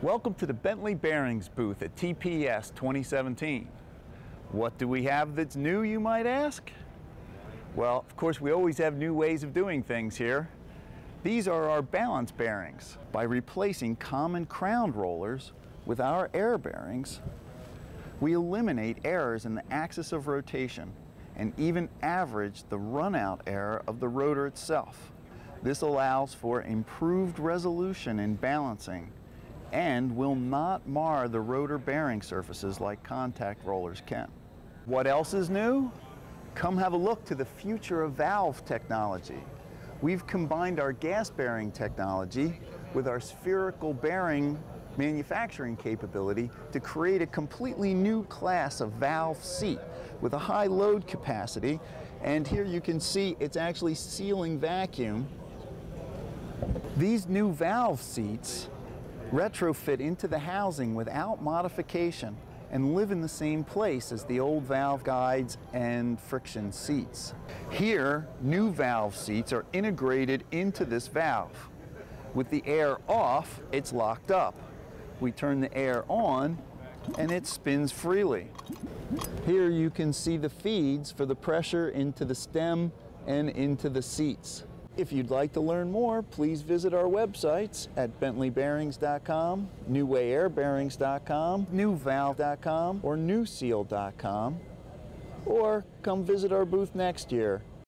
Welcome to the Bently Bearings booth at TPS 2017. What do we have that's new, you might ask? Well, of course, we always have new ways of doing things here. These are our balance bearings. By replacing common crown rollers with our air bearings, we eliminate errors in the axis of rotation and even average the runout error of the rotor itself. This allows for improved resolution in balancing and will not mar the rotor bearing surfaces like contact rollers can. What else is new? Come have a look to the future of valve technology. We've combined our gas bearing technology with our spherical bearing manufacturing capability to create a completely new class of valve seat with a high load capacity. And here you can see it's actually sealing vacuum. These new valve seats retrofit into the housing without modification and live in the same place as the old valve guides and friction seats. Here, new valve seats are integrated into this valve. With the air off, it's locked up. We turn the air on and it spins freely. Here you can see the feeds for the pressure into the stem and into the seats. If you'd like to learn more, please visit our websites at bentlybearings.com, newwayAirbearings.com, newvalve.com, or newseal.com, or come visit our booth next year